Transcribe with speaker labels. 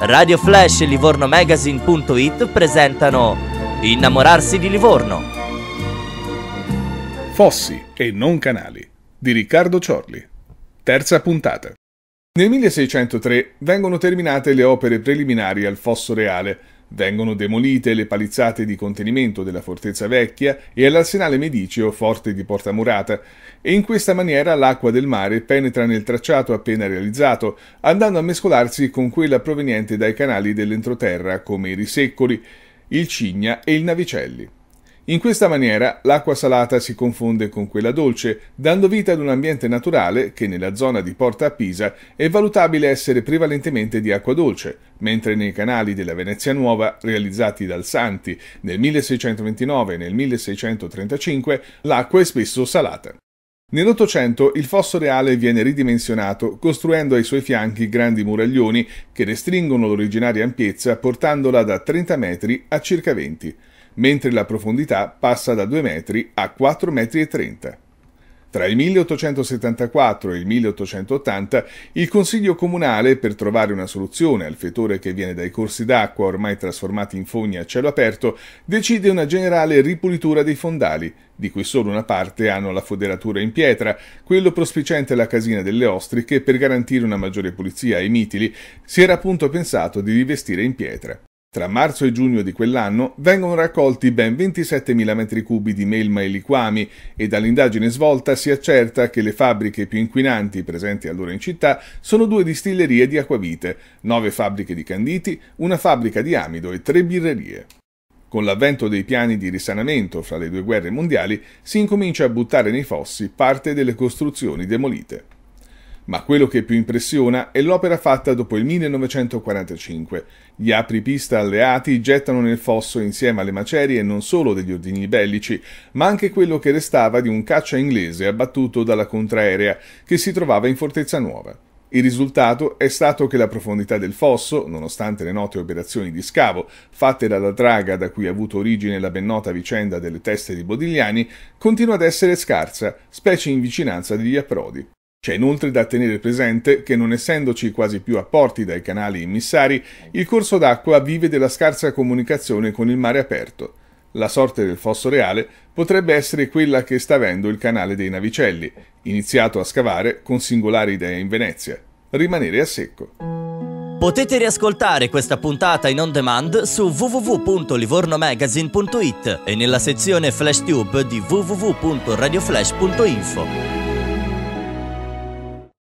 Speaker 1: Radio Flash e LivornoMagazine.it presentano Innamorarsi di Livorno.
Speaker 2: Fossi e non canali di Riccardo Ciorli. Terza puntata. Nel 1603 vengono terminate le opere preliminari al Fosso Reale, vengono demolite le palizzate di contenimento della Fortezza Vecchia e all'Arsenale Medicio Forte di Porta Murata, e in questa maniera l'acqua del mare penetra nel tracciato appena realizzato, andando a mescolarsi con quella proveniente dai canali dell'entroterra come i Riseccoli, il Cigna e il Navicelli. In questa maniera l'acqua salata si confonde con quella dolce, dando vita ad un ambiente naturale che nella zona di Porta a Pisa è valutabile essere prevalentemente di acqua dolce, mentre nei canali della Venezia Nuova, realizzati dal Santi nel 1629 e nel 1635, l'acqua è spesso salata. Nell'Ottocento il fosso reale viene ridimensionato, costruendo ai suoi fianchi grandi muraglioni che restringono l'originaria ampiezza portandola da 30 metri a circa 20 mentre la profondità passa da 2 metri a 4,30 metri. Tra il 1874 e il 1880 il Consiglio Comunale, per trovare una soluzione al fetore che viene dai corsi d'acqua ormai trasformati in fogni a cielo aperto, decide una generale ripulitura dei fondali, di cui solo una parte hanno la foderatura in pietra, quello prospiciente alla casina delle ostriche per garantire una maggiore pulizia ai mitili, si era appunto pensato di rivestire in pietra. Tra marzo e giugno di quell'anno vengono raccolti ben 27.000 m3 di melma e liquami e dall'indagine svolta si accerta che le fabbriche più inquinanti presenti allora in città sono due distillerie di acquavite, nove fabbriche di canditi, una fabbrica di amido e tre birrerie. Con l'avvento dei piani di risanamento fra le due guerre mondiali si incomincia a buttare nei fossi parte delle costruzioni demolite. Ma quello che più impressiona è l'opera fatta dopo il 1945. Gli apripista alleati gettano nel fosso insieme alle macerie non solo degli ordini bellici, ma anche quello che restava di un caccia inglese abbattuto dalla contraerea che si trovava in Fortezza Nuova. Il risultato è stato che la profondità del fosso, nonostante le note operazioni di scavo fatte dalla draga da cui ha avuto origine la ben nota vicenda delle teste di Bodigliani, continua ad essere scarsa, specie in vicinanza degli approdi. C'è inoltre da tenere presente che non essendoci quasi più apporti dai canali immissari, il corso d'acqua vive della scarsa comunicazione con il mare aperto. La sorte del fosso reale potrebbe essere quella che sta avendo il canale dei Navicelli, iniziato a scavare con singolari idee in Venezia. Rimanere a secco.
Speaker 1: Potete riascoltare questa puntata in on demand su www.livornomagazine.it e nella sezione FlashTube di www.radioflash.info.